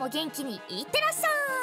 も元気にいってらっしゃい。